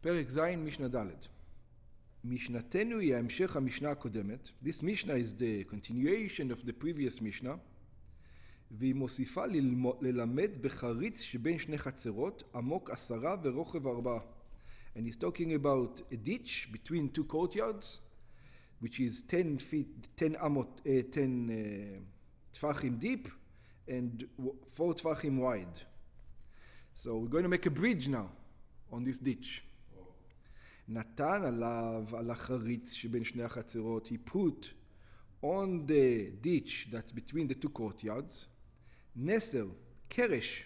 פרק ז', משנה ד'. משנתנו היא המשך המשנה הקודמת. This Mishnah is the continuation of the previous Mishnah. והיא מוסיפה ללמוד, ללמד בחריץ שבין שני חצרות, עמוק עשרה ורוחב ארבעה. And he's talking about a ditch between two courtyards, which is 10 feet, 10 אמות, uh, 10 uh, טפחים deep and 4 טפחים wide. So we're going to make a bridge now on this ditch. נתן עליו, על החריץ שבין שני החצרות, he put on the ditch that's between the two courtyards, נסר, קרש,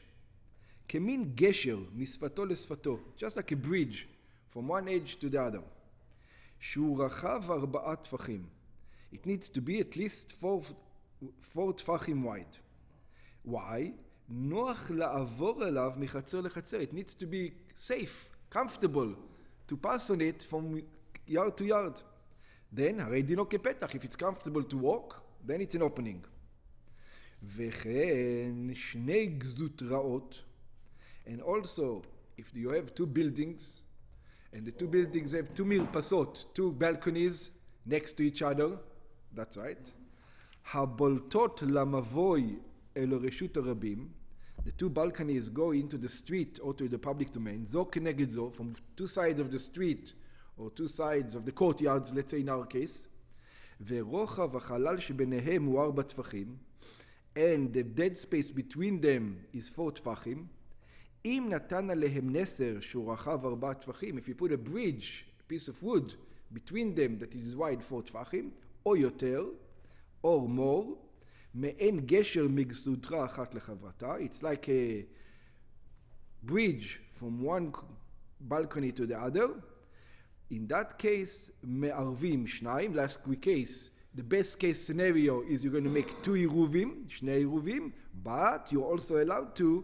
כמין גשר משפתו לשפתו, just like a bridge from one edge to the other, שהוא רחב ארבעה טפחים. It needs to be at least four, four טפחים wide. Why? נוח לעבור אליו מחצר לחצר. It needs to be safe, comfortable. To pass on it from yard to yard. Then, הרי דינו כפתח, if it's comfortable to walk, then it's an opening. וכן שני גזות רעות, and also, if you have two buildings, and the two buildings have two מרפסות, two balconies next to each other, that's right, הבולטות למבוי אל רשות הרבים, the two balconies go into the street or to the public domain, זו כנגד זו, from two sides of the street or two sides of the courtyards, let's say in our case, ורוחב החלל שביניהם הוא ארבע טפחים, and the dead space between them is four טפחים, אם נתן עליהם נסר שהוא רחב ארבע טפחים, if you put a bridge, a piece of wood, between them that is wide four טפחים, או יותר, or more, מעין גשר מגסותרה אחת לחברתה. It's like a bridge from one balcony to the other. In that case, מערבים שניים. last case, the best case scenario is you're going to make two עירובים, שני עירובים, but you're also allowed to,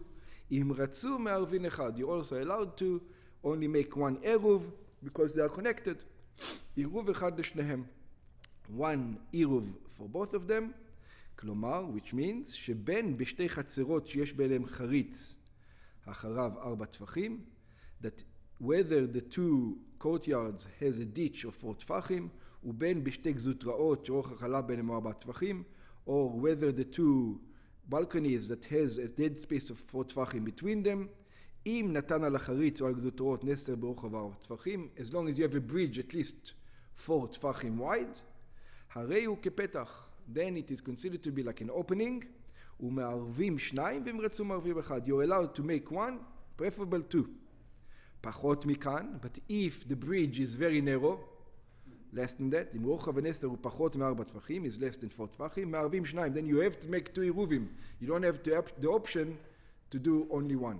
אם רצו מערבין אחד, you're also allowed to only make one עירוב, because they are connected. עירוב אחד לשניהם. one עירוב for both of them. כלומר, which means, שבין בשתי חצרות שיש ביניהם חריץ, אחריו ארבע טפחים, that whether the two courtyards has a ditch of four טפחים, ובין בשתי גזוטראות שאורך החלה ביניהם ארבע טפחים, or whether the two balconies that has a dead space of four טפחים between them, אם נתן על החריץ או על גזוטראות נסר ברוחב ארבע טפחים, as long as you have a bridge at least four טפחים wide, הרי הוא כפתח. Then it is considered to be like an opening, ומערבים שניים והם רצו מערבים אחד. You're allowed to make one, preferable two. פחות מכאן, but if the bridge is very narrow, less than that, אם רוחב הנסתר הוא פחות מארבע טפחים, is less than four טפחים, מערבים שניים, then you have to make two עירובים. You don't have to, the option to do only one.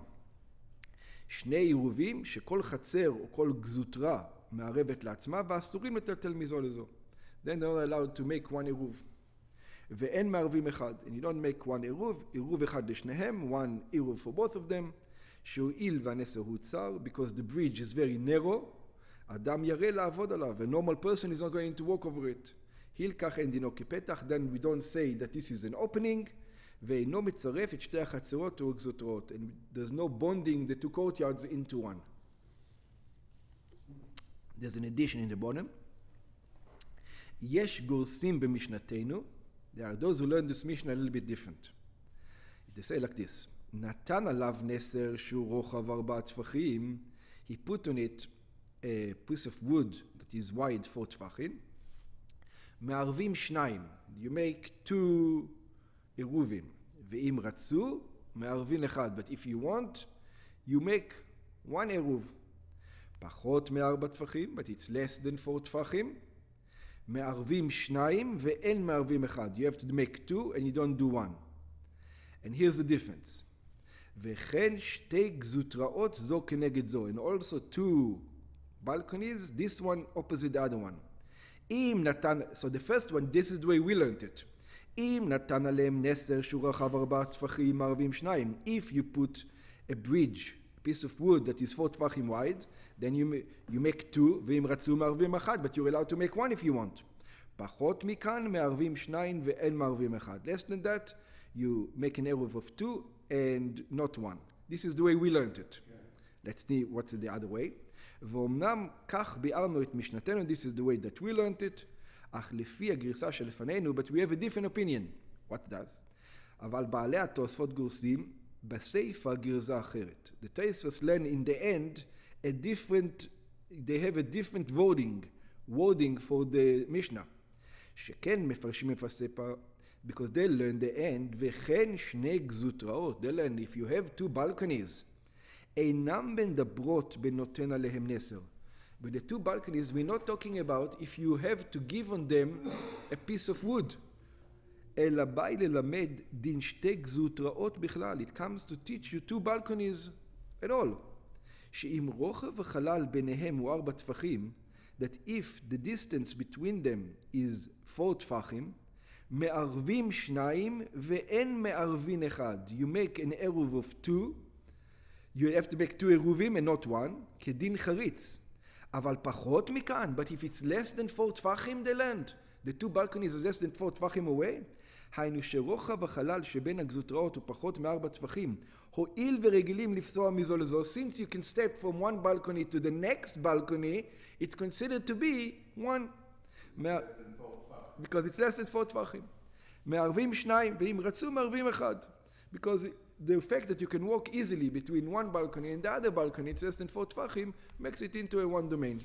שני עירובים שכל חצר או כל גזוטרה מערבת לעצמה ואסורים לטלטל מזו לזו. Then they're allowed to make one עירוב. ואין מערבים אחד. And you don't make one עירוב, עירוב אחד לשניהם, one עירוב for both of them, שהואיל והנסר הוא צר, because the bridge is very narrow, אדם ירא לעבוד עליו, a normal person is not going to walk over it. הילקח אין דינו כפתח, then we don't say that this is an opening, ואינו מצרף את שתי החצרות או הגזותרות, and there's no bonding the two courtyards into one. There's an addition in the bottom. יש גורסים במשנתנו, There are those who learn this mission a little bit different. They say like this, נתן עליו נסר שהוא רוחב ארבעה טפחים, he put on it a piece of wood that is wide four טפחים, מערבים שניים, you make two עירובים, ואם רצו, מערבין אחד, but if you want, you make one עירוב. פחות מארבע טפחים, but it's less than four טפחים, מערבים שניים ואין מערבים אחד. You have to make two and you don't do one. And here's the difference. וכן שתי גזוטראות זו כנגד זו. And also two balconies, this one opposite the other one. אם נתן, so the first one, this is the way we learned it. אם נתן עליהם נסר שהוא רחב ארבעה טפחים מערבים שניים. If you put a bridge piece of wood that is four tvachim wide, then you, you make two, ואם רצו מערבים אחד, but you're allowed to make one if you want. פחות מכאן מערבים שניים ואין מערבים אחד. Less than that, you make an Eruv of two and not one. This is the way we learned it. let's see what's the other way. ואומנם כך ביארנו את משנתנו, this is the way that we learned it, אך לפי הגרסה שלפנינו, but we have a different opinion. What does? אבל בעלי התוספות גורסים בסיפא גרסה אחרת. The Tosfos learn in the end a different, they have a different wording, wording for the Mishnah. שכן מפרשים מפספא because they learn the end, וכן שני גזות רעות. They learn if you have two balconies, אינם מדברות בנותן עליהם נסר. But the two balconies, we're not talking about if you have to give on them a piece of wood. אלא באי ללמד דין שתי גזות רעות בכלל. It comes to teach you two balconies at all. שאם רוחב החלל ביניהם הוא ארבע טפחים, that if the distance between them is four טפחים, מערבים שניים ואין מערבין אחד. You make an עירוב of two, you have to make two עירובים and not one, כדין חריץ. אבל פחות מכאן, but if it's less than four טפחים, the land, the two balconies is less than four טפחים away, היינו שרוחב החלל שבין הגזותראות הוא פחות מארבע טפחים, הואיל ורגילים לפסוע מזו לזו, since you can step from one balcony to the next balcony, it's considered to be one. because it's less than four טפחים. מערבים שניים, ואם רצו מערבים אחד. because the fact that you can walk easily between one balcony and the other balcony, it's less than four טפחים, makes it into a one domain.